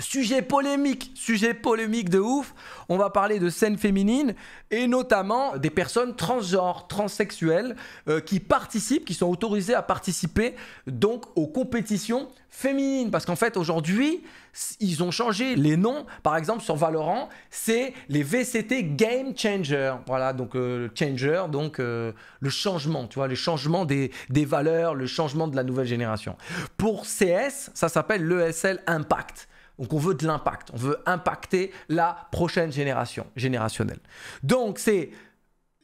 Sujet polémique, sujet polémique de ouf. On va parler de scènes féminines et notamment des personnes transgenres, transsexuelles euh, qui participent, qui sont autorisées à participer donc aux compétitions féminines. Parce qu'en fait aujourd'hui, ils ont changé les noms. Par exemple sur Valorant, c'est les VCT Game Changer. Voilà, donc euh, changer, donc euh, le changement, tu vois, le changement des, des valeurs, le changement de la nouvelle génération. Pour CS, ça s'appelle l'ESL Impact. Donc on veut de l'impact, on veut impacter la prochaine génération, générationnelle. Donc c'est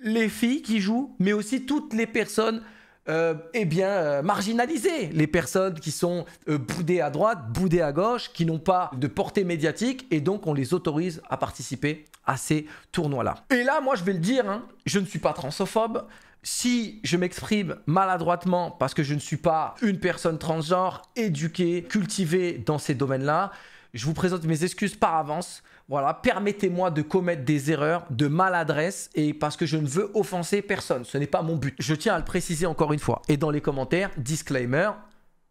les filles qui jouent, mais aussi toutes les personnes euh, eh bien, euh, marginalisées, les personnes qui sont euh, boudées à droite, boudées à gauche, qui n'ont pas de portée médiatique, et donc on les autorise à participer à ces tournois-là. Et là, moi, je vais le dire, hein, je ne suis pas transophobe. Si je m'exprime maladroitement parce que je ne suis pas une personne transgenre, éduquée, cultivée dans ces domaines-là, je vous présente mes excuses par avance. Voilà, permettez-moi de commettre des erreurs, de maladresse, et parce que je ne veux offenser personne. Ce n'est pas mon but. Je tiens à le préciser encore une fois. Et dans les commentaires, disclaimer,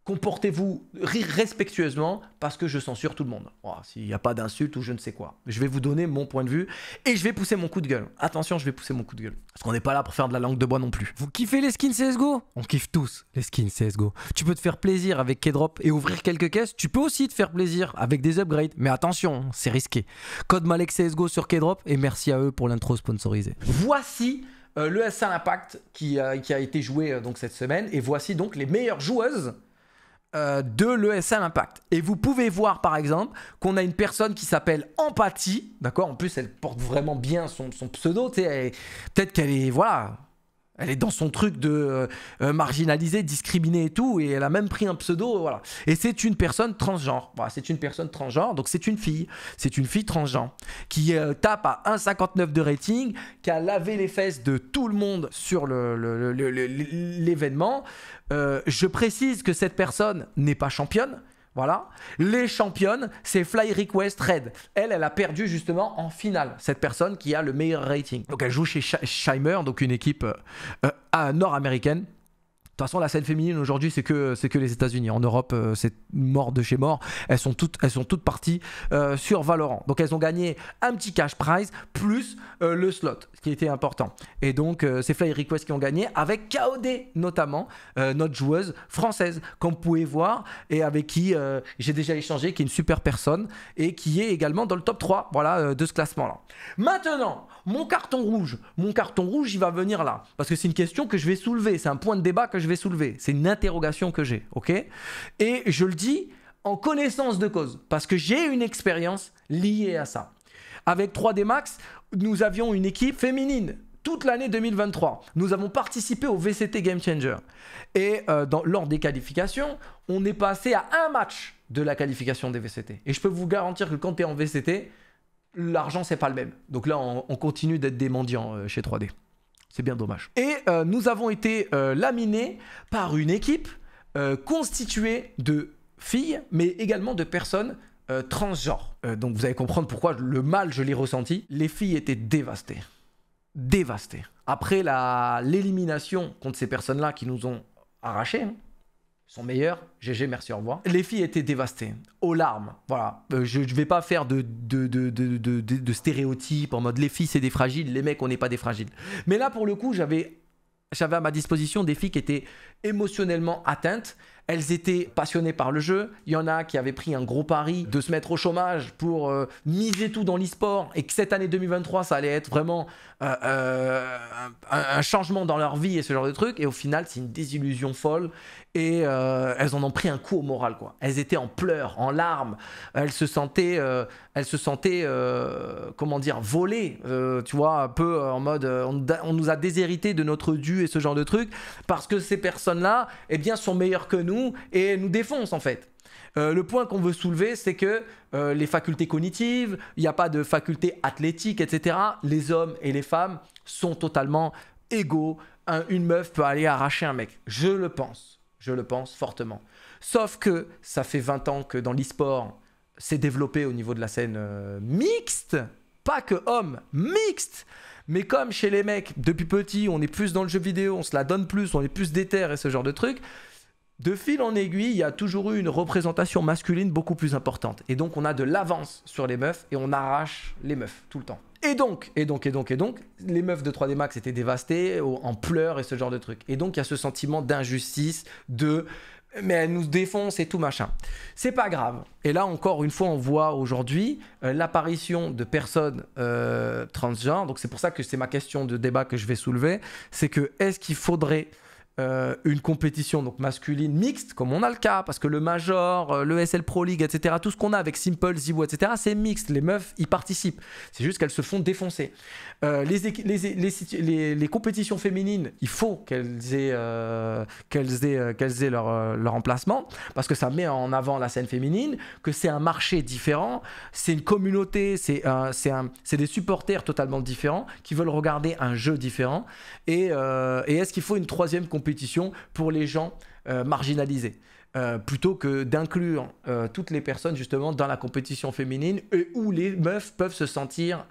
comportez-vous respectueusement parce que je censure tout le monde. S'il n'y a pas d'insulte ou je ne sais quoi. Je vais vous donner mon point de vue et je vais pousser mon coup de gueule. Attention, je vais pousser mon coup de gueule. Parce qu'on n'est pas là pour faire de la langue de bois non plus. Vous kiffez les skins CSGO On kiffe tous les skins CSGO. Tu peux te faire plaisir avec K-Drop et ouvrir quelques caisses. Tu peux aussi te faire plaisir avec des upgrades. Mais attention, c'est risqué. Code Malek CSGO sur K-Drop et merci à eux pour l'intro sponsorisée. Voici euh, le S1 Impact qui, qui a été joué euh, donc cette semaine. Et voici donc les meilleures joueuses euh, de l'ESL Impact. Et vous pouvez voir par exemple qu'on a une personne qui s'appelle Empathie, d'accord? En plus, elle porte vraiment bien son, son pseudo, peut-être qu'elle est, voilà, elle est dans son truc de euh, euh, discriminer et tout, et elle a même pris un pseudo, voilà. Et c'est une personne transgenre. C'est une personne transgenre, donc c'est une fille. C'est une fille transgenre qui euh, tape à 1,59 de rating, qui a lavé les fesses de tout le monde sur l'événement. je précise que cette personne n'est pas championne. Voilà. Les championnes, c'est Fly Request Red. Elle, elle a perdu justement en finale, cette personne qui a le meilleur rating. Donc elle joue chez Shimer, donc une équipe euh, euh, nord-américaine. De toute façon, la scène féminine aujourd'hui, c'est que, que les États-Unis. En Europe, euh, c'est mort de chez mort. Elles sont toutes, elles sont toutes parties euh, sur Valorant. Donc, elles ont gagné un petit cash prize plus euh, le slot, ce qui était important. Et donc, c'est Fly Request qui ont gagné avec KOD, notamment, notre joueuse française, comme vous pouvez voir, et avec qui j'ai déjà échangé, qui est une super personne et qui est également dans le top 3 voilà, de ce classement-là. Maintenant, mon carton rouge, mon carton rouge, il va venir là. Parce que c'est une question que je vais soulever. C'est un point de débat que je vais soulever. C'est une interrogation que j'ai, ok? Et je le dis en connaissance de cause, parce que j'ai une expérience liée à ça. Avec 3D Max, nous avions une équipe féminine toute l'année 2023. Nous avons participé au VCT Game Changer. Et euh, lors des qualifications, on est passé à un match de la qualification des VCT. Et je peux vous garantir que quand tu es en VCT, l'argent, c'est pas le même. Donc là, on, continue d'être des mendiants euh, chez 3D. C'est bien dommage. Et euh, nous avons été euh, laminés par une équipe constituée de filles, mais également de personnes transgenres. donc vous allez comprendre pourquoi le mal, je l'ai ressenti. Les filles étaient dévastées. Dévastées. Après l'élimination contre ces personnes-là qui nous ont arrachés, hein, sont meilleurs. GG, merci, au revoir. Les filles étaient dévastées, aux larmes. Voilà. Euh, je ne vais pas faire de, de, de, de, stéréotypes en mode les filles, c'est des fragiles, les mecs, on n'est pas des fragiles. Mais là, pour le coup, j'avais j'avais à ma disposition des filles qui étaient émotionnellement atteintes. Elles étaient passionnées par le jeu. Il y en a qui avaient pris un gros pari de se mettre au chômage pour euh, miser tout dans l'e-sport et que cette année 2023, ça allait être vraiment euh, euh, un, changement dans leur vie et ce genre de trucs. Et au final, c'est une désillusion folle. Et elles en ont pris un coup au moral, quoi. Elles étaient en pleurs, en larmes. Elles se sentaient, elles se sentaient comment dire, volées, tu vois, un peu en mode on, nous a déshérité de notre dû et ce genre de trucs parce que ces personnes-là, eh bien, sont meilleures que nous et nous défoncent en fait. Euh, le point qu'on veut soulever, c'est que euh, les facultés cognitives, il n'y a pas de facultés athlétiques, etc. Les hommes et les femmes sont totalement égaux. une meuf peut aller arracher un mec. Je le pense. Je le pense fortement. Sauf que ça fait 20 ans que dans l'e-sport, c'est développé au niveau de la scène euh, mixte. Pas que homme, mixte. Mais comme chez les mecs, depuis petit, on est plus dans le jeu vidéo, on se la donne plus, on est plus déter et ce genre de trucs de fil en aiguille, il y a toujours eu une représentation masculine beaucoup plus importante. Et donc, on a de l'avance sur les meufs et on arrache les meufs tout le temps. Et donc, et donc, et donc, et donc, les meufs de 3D Max étaient dévastées, en pleurs et ce genre de trucs. Et donc, il y a ce sentiment d'injustice, de mais elle nous défonce et tout machin. C'est pas grave. Et là encore une fois, on voit aujourd'hui euh, l'apparition de personnes euh, transgenres. Donc c'est pour ça que c'est ma question de débat que je vais soulever. C'est que est-ce qu'il faudrait euh, une compétition donc masculine mixte, comme on a le cas, parce que le Major, euh, le SL Pro League, etc., tout ce qu'on a avec Simple, Zibo, etc., c'est mixte. Les meufs y participent. C'est juste qu'elles se font défoncer. Euh, les, les, les, compétitions féminines, il faut qu'elles aient, qu'elles aient, qu'elles aient leur, leur emplacement, parce que ça met en avant la scène féminine, que c'est un marché différent, c'est une communauté, c'est, un, des supporters totalement différents qui veulent regarder un jeu différent. Et, et est-ce qu'il faut une troisième compétition pour les gens euh, marginalisés. Euh, plutôt que d'inclure euh, toutes les personnes justement dans la compétition féminine et où les meufs peuvent se sentir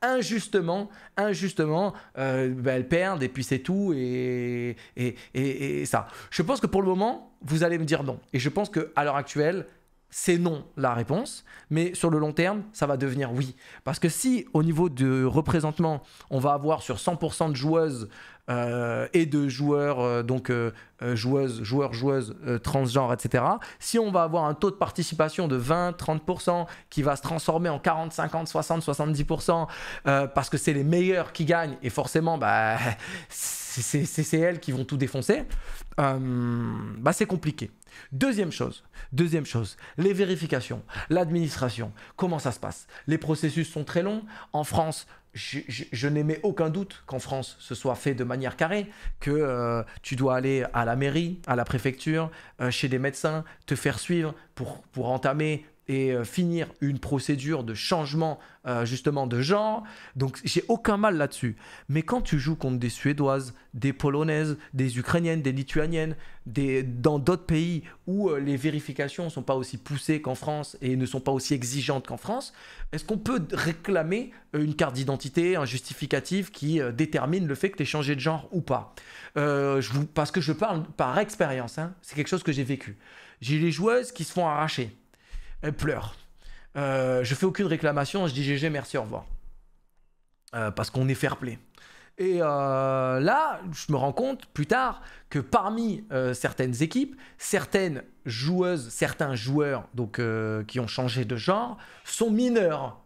injustement, injustement, bah, elles perdent et puis c'est tout et, et, et, ça. Je pense que pour le moment, vous allez me dire non. Et je pense qu'à l'heure actuelle, c'est non la réponse, mais sur le long terme, ça va devenir oui. Parce que si au niveau de représentement, on va avoir sur 100% de joueuses euh, et de joueurs, euh, donc euh, joueuses, joueurs, joueuses transgenres, etc., si on va avoir un taux de participation de 20-30% qui va se transformer en 40, 50, 60, 70%, parce que c'est les meilleurs qui gagnent, et forcément, bah, c'est elles qui vont tout défoncer, bah, c'est compliqué. Deuxième chose, deuxième chose, les vérifications, l'administration, comment ça se passe? Les processus sont très longs. En France, je, n'émets aucun doute qu'en France, ce soit fait de manière carrée, que euh, tu dois aller à la mairie, à la préfecture, euh, chez des médecins, te faire suivre pour, pour entamer et euh, finir une procédure de changement euh, justement de genre. Donc j'ai aucun mal là-dessus. Mais quand tu joues contre des Suédoises, des Polonaises, des Ukrainiennes, des Lituaniennes, des, dans d'autres pays où euh, les vérifications ne sont pas aussi poussées qu'en France et ne sont pas aussi exigeantes qu'en France, est-ce qu'on peut réclamer une carte d'identité, un justificatif qui détermine le fait que tu es changé de genre ou pas? Parce que je parle par expérience, hein. c'est quelque chose que j'ai vécu. J'ai les joueuses qui se font arracher elle pleure. Euh, je fais aucune réclamation, je dis GG, merci, au revoir. Euh, parce qu'on est fair play. Et euh, là, je me rends compte plus tard que parmi certaines équipes, certaines joueuses, certains joueurs donc, qui ont changé de genre sont mineurs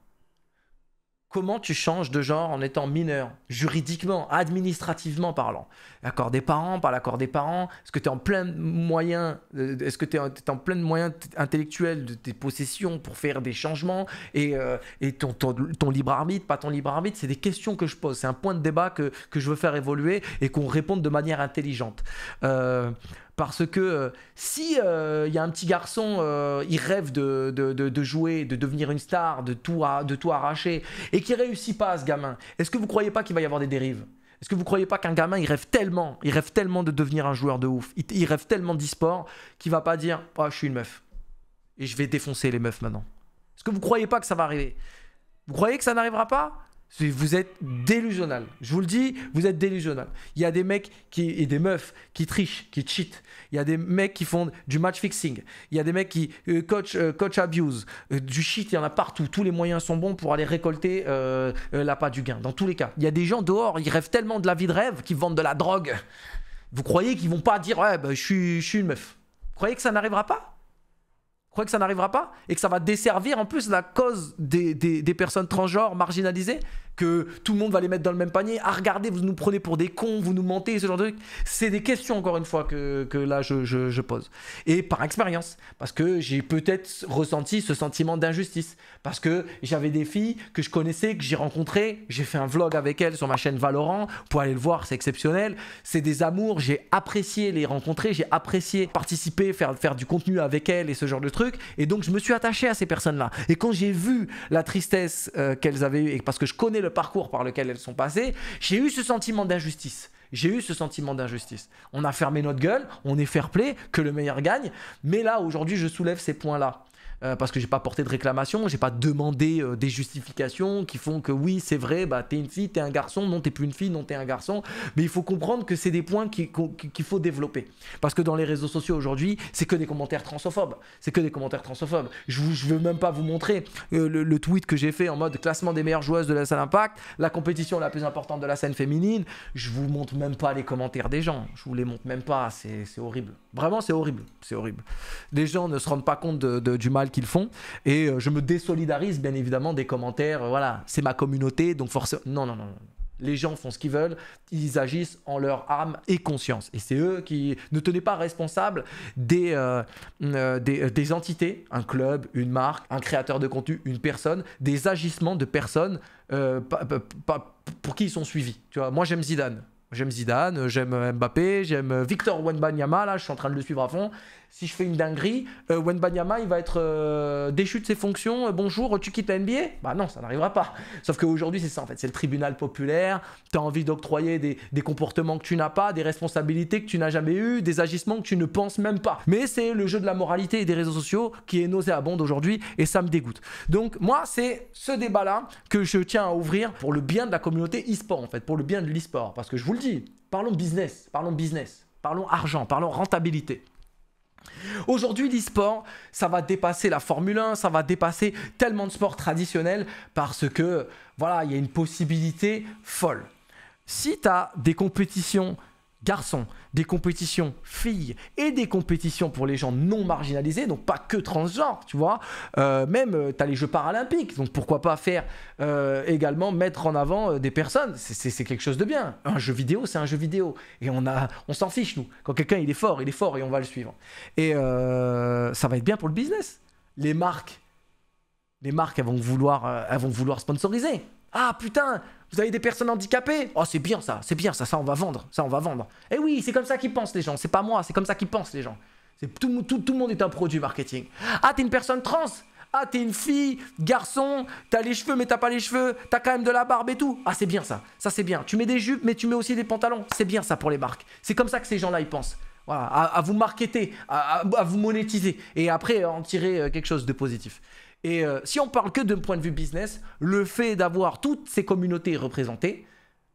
comment tu changes de genre en étant mineur, juridiquement, administrativement parlant? L'accord des parents, par l'accord des parents, est-ce que tu es en plein moyen, euh, est-ce que tu es, en plein moyen intellectuel de tes possessions pour faire des changements? Et, euh, ton, libre arbitre, pas ton libre arbitre, c'est des questions que je pose, c'est un point de débat que, que je veux faire évoluer et qu'on réponde de manière intelligente. Euh, parce que euh, si il euh, y a un petit garçon, euh, il rêve de, jouer, de devenir une star, de tout, de tout arracher, et qui réussit pas ce gamin, est-ce que vous croyez pas qu'il va y avoir des dérives? Est-ce que vous croyez pas qu'un gamin, il rêve tellement, il rêve tellement de devenir un joueur de ouf, il, rêve tellement d'e-sport, qu'il va pas dire « Oh, je suis une meuf, et je vais défoncer les meufs maintenant ». Est-ce que vous croyez pas que ça va arriver? Vous croyez que ça n'arrivera pas? Vous êtes délusionnal. Je vous le dis, vous êtes délusionnal. Il y a des mecs qui, et des meufs qui trichent, qui cheatent. Il y a des mecs qui font du match fixing. Il y a des mecs qui euh, coach, euh, coach abuse. Euh, du shit, il y en a partout. Tous les moyens sont bons pour aller récolter la part du gain. Dans tous les cas. Il y a des gens dehors, ils rêvent tellement de la vie de rêve qu'ils vendent de la drogue. Vous croyez qu'ils vont pas dire Ouais, bah, je, suis, une meuf Vous croyez que ça n'arrivera pas? Croyez que ça n'arrivera pas Et que ça va desservir en plus la cause des, des, personnes transgenres marginalisées que tout le monde va les mettre dans le même panier. Ah, regardez, vous nous prenez pour des cons, vous nous mentez, ce genre de trucs. C'est des questions, encore une fois, que, que là, je, je, pose. Et par expérience, parce que j'ai peut-être ressenti ce sentiment d'injustice. Parce que j'avais des filles que je connaissais, que j'ai rencontrées. J'ai fait un vlog avec elles sur ma chaîne Valorant. Pour aller le voir, c'est exceptionnel. C'est des amours. J'ai apprécié les rencontrer. J'ai apprécié participer, faire, faire du contenu avec elles et ce genre de Et donc, je me suis attaché à ces personnes-là. Et quand j'ai vu la tristesse euh, qu'elles avaient eue, et parce que je connais le parcours par lequel elles sont passées, j'ai eu ce sentiment d'injustice. J'ai eu ce sentiment d'injustice. On a fermé notre gueule, on est fair play, que le meilleur gagne. Mais là, aujourd'hui, je soulève ces points-là. Euh, parce que j'ai pas porté de réclamation, j'ai pas demandé euh, des justifications qui font que oui, c'est vrai, bah t'es une fille, t'es un garçon, non t'es plus une fille, non t'es un garçon. Mais il faut comprendre que c'est des points qu'il faut développer. Parce que dans les réseaux sociaux aujourd'hui, c'est que des commentaires transophobes. C'est que des commentaires transophobes. Je, ne veux même pas vous montrer euh, le, tweet que j'ai fait en mode classement des meilleures joueuses de la salle Impact, la compétition la plus importante de la scène féminine. Je vous montre même pas les commentaires des gens. Je vous les montre même pas. C'est horrible. Vraiment, c'est horrible. C'est horrible. Les gens ne se rendent pas compte du mal qu'ils font. Et euh, je me désolidarise bien évidemment des commentaires. Euh, voilà, c'est ma communauté, donc forcément. Non, non, non. Les gens font ce qu'ils veulent, ils agissent en leur âme et conscience. Et c'est eux qui ne tenaient pas responsables des, euh, des, entités, un club, une marque, un créateur de contenu, une personne, des agissements de personnes pour qui ils sont suivis. Tu vois, moi j'aime Zidane. J'aime Zidane, j'aime Mbappé, j'aime Victor Wenbanyama, là je suis en train de le suivre à fond si je fais une dinguerie, euh, Wenbanyama, il va être euh, déchu de ses fonctions. Euh, bonjour, tu quittes la NBA Bah non, ça n'arrivera pas. Sauf qu'aujourd'hui, c'est ça en fait. C'est le tribunal populaire. Tu as envie d'octroyer des, comportements que tu n'as pas, des responsabilités que tu n'as jamais eues, des agissements que tu ne penses même pas. Mais c'est le jeu de la moralité et des réseaux sociaux qui est nauséabond aujourd'hui et ça me dégoûte. Donc, moi, c'est ce débat-là que je tiens à ouvrir pour le bien de la communauté e-sport en fait, pour le bien de l'e-sport. Parce que je vous le dis, parlons business, parlons business, parlons argent, parlons rentabilité. Aujourd'hui, l'e-sport, ça va dépasser la Formule 1, ça va dépasser tellement de sports traditionnels parce que, voilà, il y a une possibilité folle. Si tu as des compétitions garçons, des compétitions filles et des compétitions pour les gens non marginalisés, donc pas que transgenres, tu vois. Euh, même, euh, tu as les Jeux paralympiques, donc pourquoi pas faire euh, également mettre en avant des personnes. C'est quelque chose de bien. Un jeu vidéo, c'est un jeu vidéo. Et on, on s'en fiche, nous. Quand quelqu'un, il est fort, il est fort et on va le suivre. Et ça va être bien pour le business. Les marques, les marques, vont vouloir, elles vont vouloir sponsoriser. Ah putain, vous avez des personnes handicapées Oh, c'est bien ça, c'est bien ça, ça on va vendre, ça on va vendre. Eh oui, c'est comme ça qu'ils pensent les gens, c'est pas moi, c'est comme ça qu'ils pensent les gens. C'est tout, tout, tout le monde est un produit marketing. Ah, t'es une personne trans ah, t'es une fille, garçon, t'as les cheveux mais t'as pas les cheveux, t'as quand même de la barbe et tout. Ah, c'est bien ça, ça c'est bien. Tu mets des jupes mais tu mets aussi des pantalons. C'est bien ça pour les marques. C'est comme ça que ces gens-là ils pensent. Voilà, à, vous marketer, à, vous monétiser et après en tirer euh, quelque chose de positif. Et euh, si on parle que d'un point de vue business, le fait d'avoir toutes ces communautés représentées,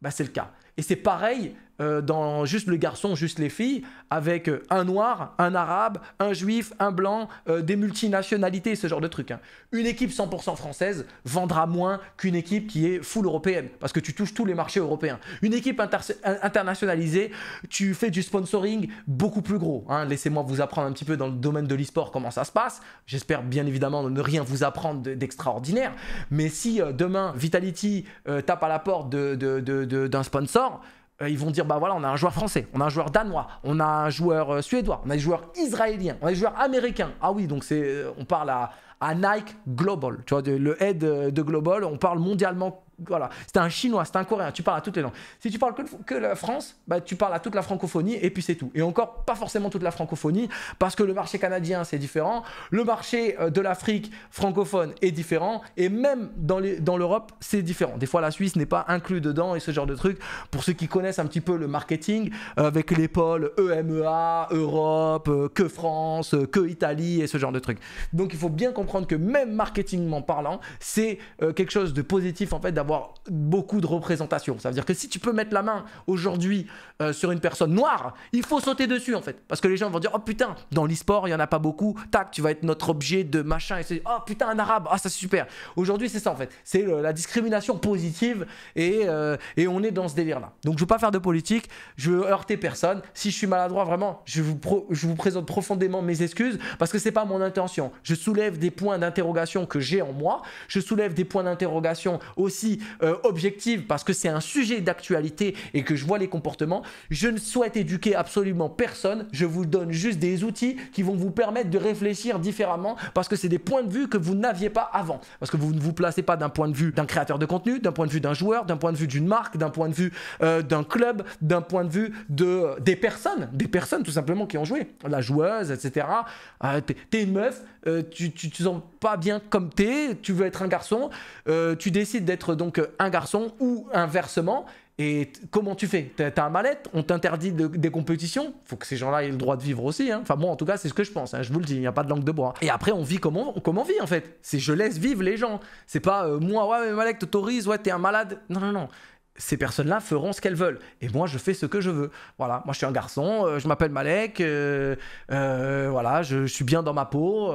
bah, c'est le cas. Et c'est pareil euh, dans juste le garçon, juste les filles, avec euh, un noir, un arabe, un juif, un blanc, euh, des multinationalités, ce genre de trucs. Hein. Une équipe 100% française vendra moins qu'une équipe qui est full européenne, parce que tu touches tous les marchés européens. Une équipe internationalisée, tu fais du sponsoring beaucoup plus gros. Hein. Laissez-moi vous apprendre un petit peu dans le domaine de l'e-sport comment ça se passe. J'espère bien évidemment ne rien vous apprendre d'extraordinaire, mais si demain Vitality tape à la porte d'un sponsor, euh, ils vont dire bah voilà, on a un joueur français, on a un joueur danois, on a un joueur euh, suédois, on a des joueurs israéliens, on a des joueurs américains. Ah oui, donc c'est euh, on parle à Nike Global, tu vois, le head de Global, on parle mondialement voilà, c'est un chinois, c'est un coréen, tu parles à toutes les langues. Si tu parles que, la France, bah, tu parles à toute la francophonie et puis c'est tout. Et encore, pas forcément toute la francophonie, parce que le marché canadien, c'est différent, le marché euh, de l'Afrique francophone est différent, et même dans l'Europe, c'est différent. Des fois, la Suisse n'est pas inclus dedans et ce genre de trucs. Pour ceux qui connaissent un petit peu le marketing, euh, avec les pôles EMEA, Europe, euh, que France, que Italie et ce genre de trucs. Donc il faut bien comprendre que même marketingment parlant, c'est quelque chose de positif en fait d'avoir beaucoup de représentation. Ça veut dire que si tu peux mettre la main aujourd'hui euh, sur une personne noire, il faut sauter dessus en fait. Parce que les gens vont dire Oh putain, dans l'e-sport, il n'y en a pas beaucoup. Tac, tu vas être notre objet de machin. Et c'est Oh putain, un arabe. Ah, ça c'est super. Aujourd'hui, c'est ça en fait. C'est la discrimination positive et, euh, et on est dans ce délire-là. Donc je veux pas faire de politique. Je veux heurter personne. Si je suis maladroit, vraiment, je vous, je vous présente profondément mes excuses parce que c'est pas mon intention. Je soulève des points d'interrogation que j'ai en moi. Je soulève des points d'interrogation aussi euh, objective parce que c'est un sujet d'actualité et que je vois les comportements. Je ne souhaite éduquer absolument personne. Je vous donne juste des outils qui vont vous permettre de réfléchir différemment parce que c'est des points de vue que vous n'aviez pas avant. Parce que vous ne vous placez pas d'un point de vue d'un créateur de contenu, d'un point de vue d'un joueur, d'un point de vue d'une marque, d'un point de vue euh, d'un club, d'un point de vue de, des personnes, des personnes tout simplement qui ont joué. La joueuse, etc. Euh, t'es une meuf, euh, tu, tu, te sens pas bien comme t'es, tu veux être un garçon, tu décides d'être donc un garçon ou inversement. Et comment tu fais? T'as un mal-être On t'interdit des compétitions? Faut que ces gens-là aient le droit de vivre aussi. Hein. Enfin bon, en tout cas, c'est ce que je pense. Hein. Je vous le dis, il n'y a pas de langue de bois. Et après, on vit comme on, vit en fait. C'est je laisse vivre les gens. C'est pas moi, ouais, mais Malek, t'autorises, ouais, t'es un malade. Non, non, non ces personnes-là feront ce qu'elles veulent. Et moi, je fais ce que je veux. Voilà, moi, je suis un garçon, euh, je m'appelle Malek, euh, euh, voilà, je, suis bien dans ma peau.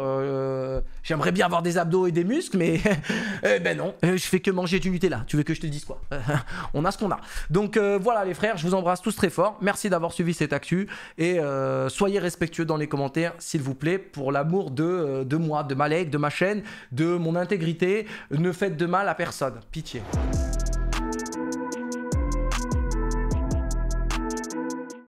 J'aimerais bien avoir des abdos et des muscles, mais eh ben non, je fais que manger du Nutella. Tu veux que je te dise quoi? On a ce qu'on a. Donc voilà, les frères, je vous embrasse tous très fort. Merci d'avoir suivi cette actu et soyez respectueux dans les commentaires, s'il vous plaît, pour l'amour de, de moi, de Malek, de ma chaîne, de mon intégrité. Ne faites de mal à personne. Pitié.